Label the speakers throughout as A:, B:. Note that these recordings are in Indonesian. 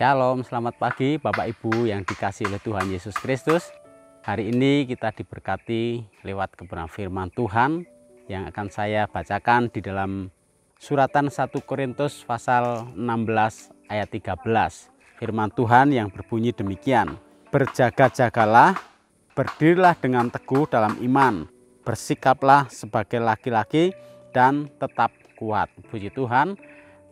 A: Shalom, selamat pagi Bapak Ibu yang dikasih oleh Tuhan Yesus Kristus. Hari ini kita diberkati lewat kebenaran firman Tuhan yang akan saya bacakan di dalam suratan 1 Korintus pasal 16 ayat 13. Firman Tuhan yang berbunyi demikian. Berjaga-jagalah, berdirilah dengan teguh dalam iman, bersikaplah sebagai laki-laki dan tetap kuat. Puji Tuhan,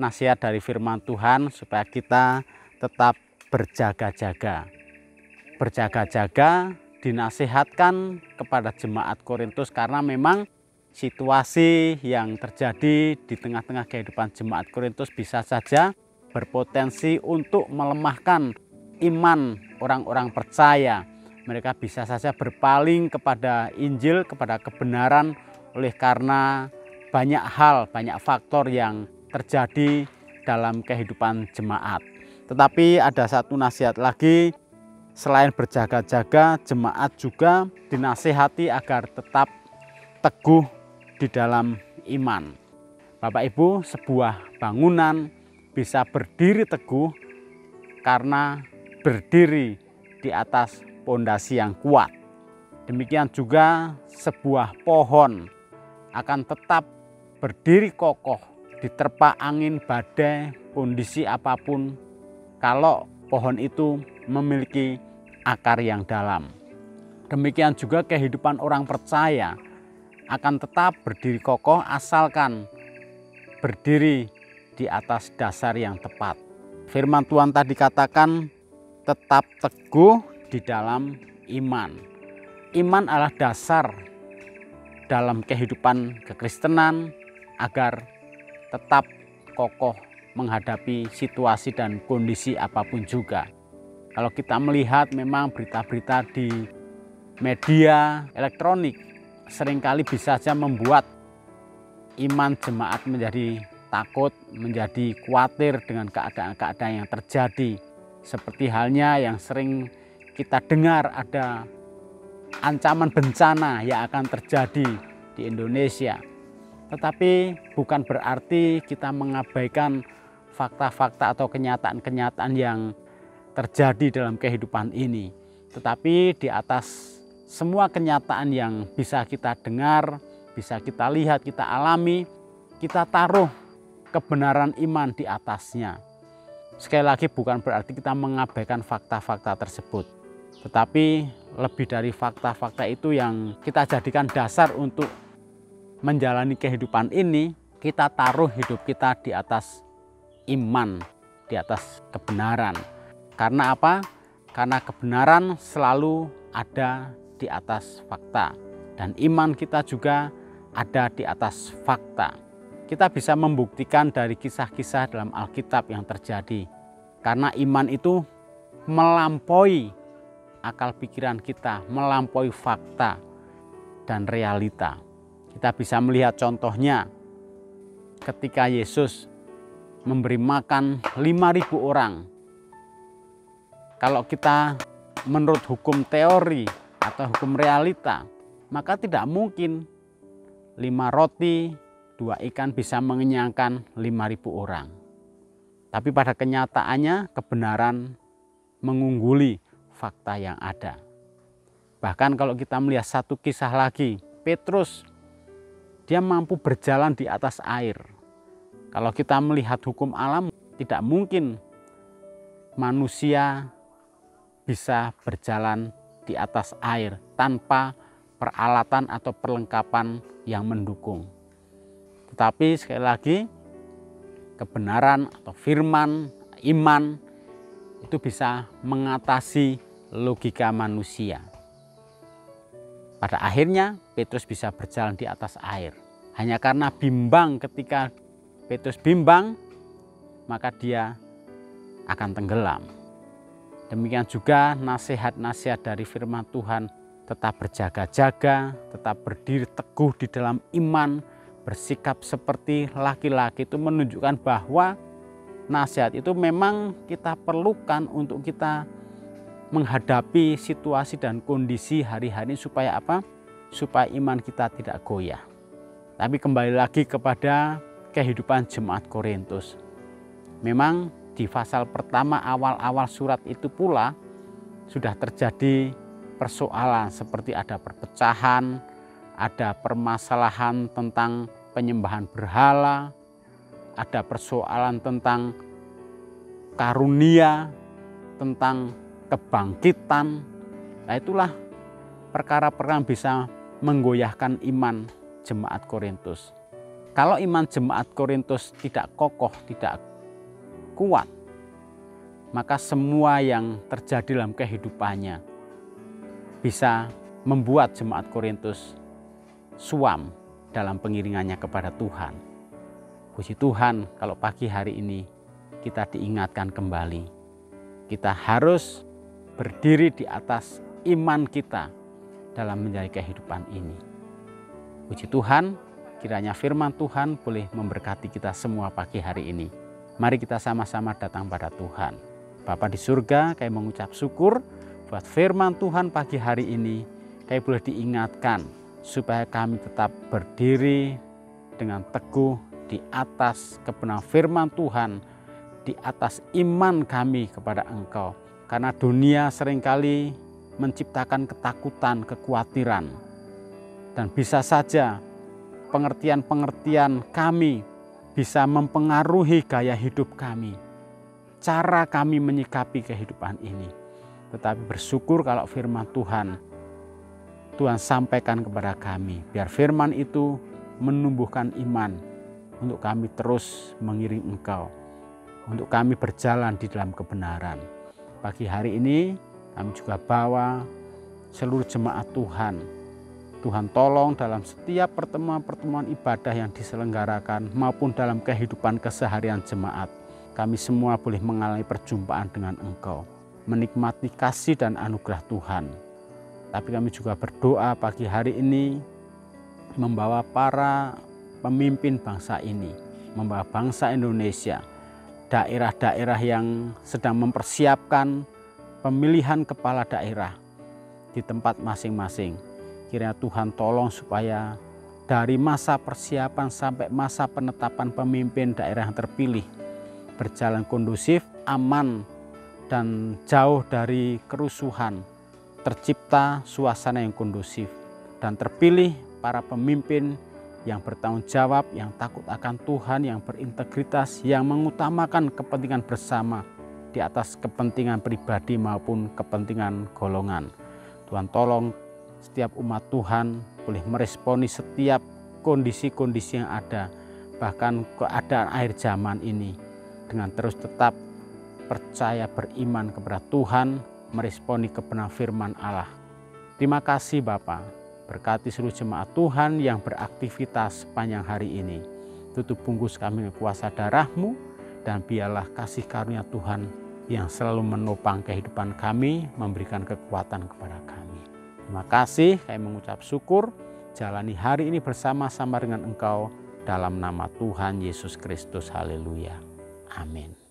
A: nasihat dari firman Tuhan supaya kita tetap berjaga-jaga. Berjaga-jaga dinasihatkan kepada jemaat Korintus karena memang situasi yang terjadi di tengah-tengah kehidupan jemaat Korintus bisa saja berpotensi untuk melemahkan iman orang-orang percaya. Mereka bisa saja berpaling kepada Injil, kepada kebenaran oleh karena banyak hal, banyak faktor yang terjadi dalam kehidupan jemaat. Tetapi ada satu nasihat lagi, selain berjaga-jaga, jemaat juga dinasehati agar tetap teguh di dalam iman. Bapak Ibu, sebuah bangunan bisa berdiri teguh karena berdiri di atas pondasi yang kuat. Demikian juga sebuah pohon akan tetap berdiri kokoh diterpa angin badai, kondisi apa pun kalau pohon itu memiliki akar yang dalam. Demikian juga kehidupan orang percaya akan tetap berdiri kokoh asalkan berdiri di atas dasar yang tepat. Firman Tuhan tadi katakan tetap teguh di dalam iman. Iman adalah dasar dalam kehidupan kekristenan agar tetap kokoh menghadapi situasi dan kondisi apa pun juga. Kalau kita melihat memang berita-berita di media elektronik sering kali bisa saja membuat iman jemaat menjadi takut, menjadi khawatir dengan keadaan-keadaan yang terjadi. Seperti halnya yang sering kita dengar ada ancaman bencana yang akan terjadi di Indonesia. Tetapi bukan berarti kita mengabaikan fakta-fakta atau kenyataan-kenyataan yang terjadi dalam kehidupan ini. Tetapi di atas semua kenyataan yang bisa kita dengar, bisa kita lihat, kita alami, kita taruh kebenaran iman di atasnya. Sekali lagi bukan berarti kita mengabaikan fakta-fakta tersebut. Tetapi lebih dari fakta-fakta itu yang kita jadikan dasar untuk menjalani kehidupan ini, kita taruh hidup kita di atas iman, di atas kebenaran. Karena apa? Karena kebenaran selalu ada di atas fakta dan iman kita juga ada di atas fakta. Kita bisa membuktikan dari kisah-kisah dalam Alkitab yang terjadi. Karena iman itu melampaui akal pikiran kita, melampaui fakta dan realita. Kita bisa melihat contohnya ketika Yesus memberi makan 5.000 orang. Kalau kita menurut hukum teori atau hukum realita, maka tidak mungkin lima roti, dua ikan bisa mengenyangkan 5.000 orang. Tapi pada kenyataannya kebenaran mengungguli fakta yang ada. Bahkan kalau kita melihat satu kisah lagi, Petrus dia mampu berjalan di atas air. Kalau kita melihat hukum alam, tidak mungkin manusia bisa berjalan di atas air tanpa peralatan atau perlengkapan yang mendukung. Tetapi sekali lagi, kebenaran atau firman, iman itu bisa mengatasi logika manusia. Pada akhirnya Petrus bisa berjalan di atas air. Hanya karena bimbang ketika Petrus bimbang, maka dia akan tenggelam. Demikian juga nasihat-nasihat dari firman Tuhan tetap berjaga-jaga, tetap berdiri teguh di dalam iman, bersikap seperti laki-laki itu menunjukkan bahwa nasihat itu memang kita perlukan untuk kita menghadapi situasi dan kondisi hari-hari supaya apa? Supaya iman kita tidak goyah. Tapi kembali lagi kepada kehidupan jemaat Korintus. Memang di pasal pertama awal-awal surat itu pula sudah terjadi persoalan seperti ada perpecahan, ada permasalahan tentang penyembahan berhala, ada persoalan tentang karunia, tentang kebangkitan. Nah itulah perkara-perkara yang bisa menggoyahkan iman jemaat Korintus. Kalau iman jemaat Korintus tidak kokoh, tidak kuat, maka semua yang terjadi dalam kehidupannya bisa membuat jemaat Korintus suam dalam pengiringannya kepada Tuhan. Puji Tuhan kalau pagi hari ini kita diingatkan kembali. Kita harus berdiri di atas iman kita dalam menjalani kehidupan ini. Puji Tuhan, kiranya firman Tuhan boleh memberkati kita semua pagi hari ini. Mari kita sama-sama datang pada Tuhan. Bapa di surga, kami mengucap syukur buat firman Tuhan pagi hari ini. Kami boleh diingatkan supaya kami tetap berdiri dengan teguh di atas kebenaran firman Tuhan, di atas iman kami kepada Engkau. Karena dunia sering kali menciptakan ketakutan, kekhawatiran. Dan bisa saja pengertian-pengertian kami bisa mempengaruhi gaya hidup kami, cara kami menyikapi kehidupan ini. Tetapi bersyukur kalau firman Tuhan, Tuhan sampaikan kepada kami, biar firman itu menumbuhkan iman untuk kami terus mengiring Engkau, untuk kami berjalan di dalam kebenaran. Pagi hari ini kami juga bawa seluruh jemaat Tuhan Tuhan tolong dalam setiap pertemuan-pertemuan ibadah yang diselenggarakan maupun dalam kehidupan keseharian jemaat. Kami semua boleh mengalami perjumpaan dengan Engkau, menikmati kasih dan anugerah Tuhan. Tapi kami juga berdoa pagi hari ini membawa para pemimpin bangsa ini, membawa bangsa Indonesia, daerah-daerah yang sedang mempersiapkan pemilihan kepala daerah di tempat masing-masing Kiranya Tuhan tolong supaya dari masa persiapan sampai masa penetapan pemimpin daerah yang terpilih berjalan kondusif, aman, dan jauh dari kerusuhan. Tercipta suasana yang kondusif dan terpilih para pemimpin yang bertanggung jawab, yang takut akan Tuhan, yang berintegritas, yang mengutamakan kepentingan bersama di atas kepentingan pribadi maupun kepentingan golongan. Tuhan tolong setiap umat Tuhan boleh meresponi setiap kondisi-kondisi yang ada, bahkan keadaan akhir zaman ini dengan terus tetap percaya beriman kepada Tuhan, meresponi kebenaran firman Allah. Terima kasih Bapa, berkati seluruh jemaat Tuhan yang beraktivitas sepanjang hari ini. Tutup bungkus kami dengan kuasa darahmu dan biarlah kasih karunia Tuhan yang selalu menopang kehidupan kami, memberikan kekuatan kepada kami. Terima kasih, kami mengucap syukur jalani hari ini bersama-sama dengan Engkau dalam nama Tuhan Yesus Kristus. Haleluya. Amin.